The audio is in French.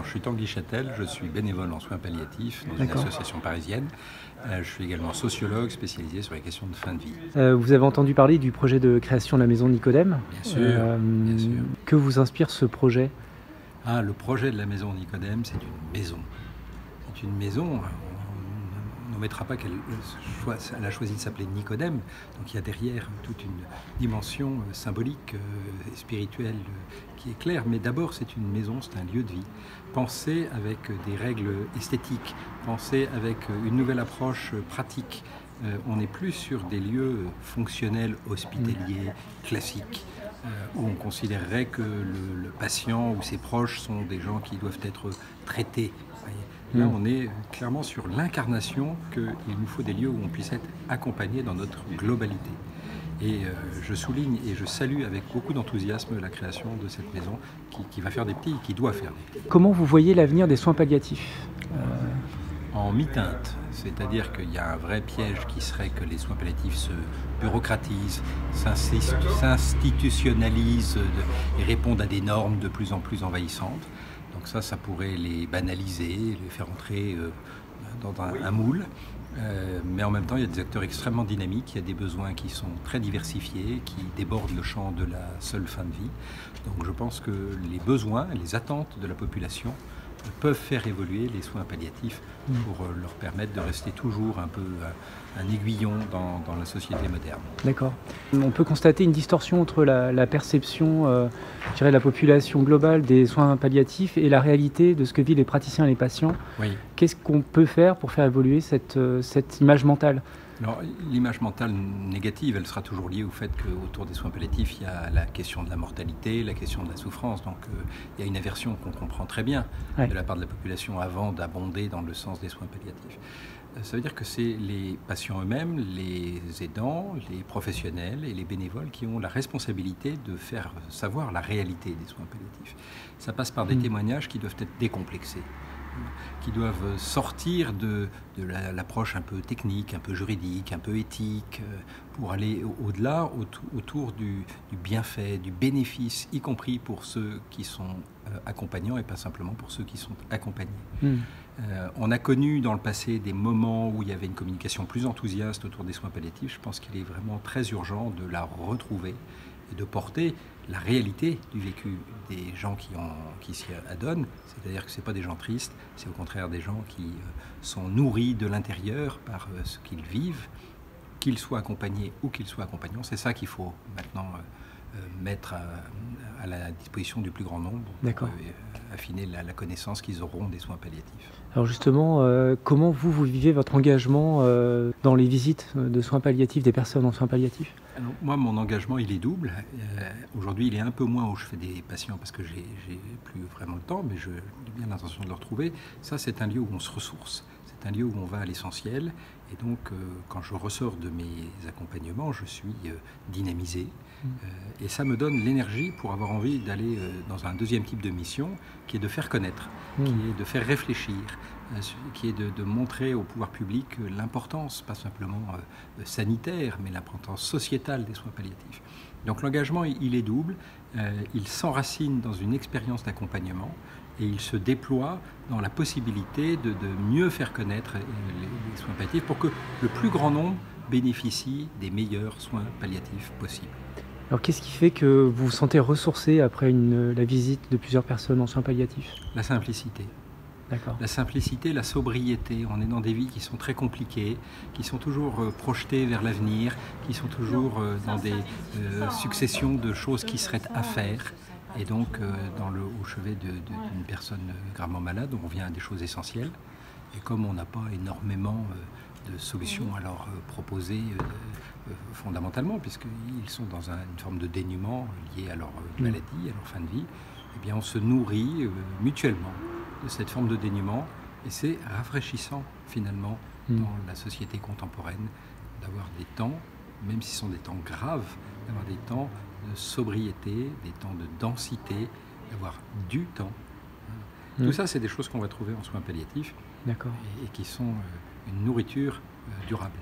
Alors, je suis Tanguy Châtel, je suis bénévole en soins palliatifs dans une association parisienne. Euh, je suis également sociologue spécialisé sur les questions de fin de vie. Euh, vous avez entendu parler du projet de création de la maison Nicodème? Bien sûr, euh, bien sûr. Que vous inspire ce projet? Ah, Le projet de la maison Nicodème, c'est une maison. C'est une maison, mettra pas qu'elle elle a choisi de s'appeler Nicodème. Donc il y a derrière toute une dimension euh, symbolique euh, et spirituelle euh, qui est claire. Mais d'abord, c'est une maison, c'est un lieu de vie. Pensez avec des règles esthétiques, pensez avec une nouvelle approche pratique. on n'est plus sur des lieux fonctionnels, hospitaliers, classiques. où on considérerait que le, patient ou ses proches sont des gens qui doivent être traités. Là, mm. on est clairement sur l'incarnation qu'il nous faut des lieux où on puisse être accompagné dans notre globalité. Et euh, je souligne et je salue avec beaucoup d'enthousiasme la création de cette maison qui, va faire des petits et qui doit faire des petits. Comment vous voyez l'avenir des soins palliatifs euh, En mi-teinte, c'est-à-dire qu'il y a un vrai piège qui serait que les soins palliatifs se bureaucratisent, s'institutionnalisent et répondent à des normes de plus en plus envahissantes. Donc ça, ça pourrait les banaliser, les faire entrer euh, dans un, moule. Euh, mais en même temps, il y a des acteurs extrêmement dynamiques, il y a des besoins qui sont très diversifiés, qui débordent le champ de la seule fin de vie. Donc je pense que les besoins, les attentes de la population peuvent faire évoluer les soins palliatifs mm. pour euh, leur permettre de rester toujours un peu un aiguillon dans, la société moderne. D'accord. On peut constater une distorsion entre la, perception euh, de la population globale des soins palliatifs et la réalité de ce que vivent les praticiens et les patients. Oui. Qu'est-ce qu'on peut faire pour faire évoluer cette, euh, cette image mentale? L'image mentale négative, elle sera toujours liée au fait qu'autour des soins palliatifs, il y a la question de la mortalité, la question de la souffrance. Donc euh, il y a une aversion qu'on comprend très bien de la part de la population avant d'abonder dans le sens des soins palliatifs. Ça veut dire que c'est les patients eux-mêmes, les aidants, les professionnels et les bénévoles qui ont la responsabilité de faire savoir la réalité des soins palliatifs. Ça passe par des mm. témoignages qui doivent être décomplexés qui doivent sortir de, l'approche un peu technique, un peu juridique, un peu éthique, euh, pour aller au-delà, autour du, bienfait, du bénéfice, y compris pour ceux qui sont euh, accompagnants et pas simplement pour ceux qui sont accompagnés. Mm. Euh, on a connu dans le passé des moments où il y avait une communication plus enthousiaste autour des soins palliatifs. Je pense qu'il est vraiment très urgent de la retrouver et de porter la réalité du vécu des gens qui, qui s'y adonnent. C'est-à-dire que ce pas des gens tristes, c'est au contraire des gens qui euh, sont nourris de l'intérieur par euh, ce qu'ils vivent, qu'ils soient accompagnés ou qu'ils soient accompagnants. C'est ça qu'il faut maintenant mettre à, la disposition du plus grand nombre pour affiner la connaissance qu'ils auront des soins palliatifs. Alors justement, euh, comment vous, vous vivez votre engagement euh, dans les visites de soins palliatifs des personnes en soins palliatifs? Moi, mon engagement, il est double. Euh, aujourd'hui, il est un peu moins où je fais des patients parce que j'ai plus vraiment le temps, mais j'ai bien l'intention de le retrouver. Ça, c'est un lieu où on se ressource. C'est un lieu où on va à l'essentiel. Et donc, quand je ressors de mes accompagnements, je suis dynamisé. Mmh. et ça me donne l'énergie pour avoir envie d'aller dans un deuxième type de mission, qui est de faire connaître, mmh. qui est de faire réfléchir, euh, qui est de, montrer au pouvoir public euh, l'importance, pas simplement euh, sanitaire, mais l'importance sociétale des soins palliatifs. Donc l'engagement, il est double, il s'enracine dans une expérience d'accompagnement et il se déploie dans la possibilité de, mieux faire connaître les, soins palliatifs pour que le plus grand nombre bénéficie des meilleurs soins palliatifs possibles. Alors qu'est-ce qui fait que vous vous sentez ressourcé après la visite de plusieurs personnes en soins palliatifs? La simplicité. La simplicité, la sobriété. On est dans des vies qui sont très compliquées, qui sont toujours euh, projetées vers l'avenir, qui sont toujours euh, dans des euh, successions de choses qui seraient à faire. Et donc, dans le, au chevet d'une personne gravement malade, on vient à des choses essentielles. Et comme on n'a pas énormément de solutions à leur proposer fondamentalement, puisqu'ils sont dans une forme de dénuement lié à leur maladie, à leur fin de vie, eh bien on se nourrit mutuellement de cette forme de dénuement. Et c'est rafraîchissant finalement hmm. dans la société contemporaine d'avoir des temps, même si ce sont des temps graves, d'avoir des temps de sobriété, des temps de densité, d'avoir du temps. Hmm. Tout ça, c'est des choses qu'on va trouver en soins palliatifs et, et, qui sont euh, une nourriture euh, durable.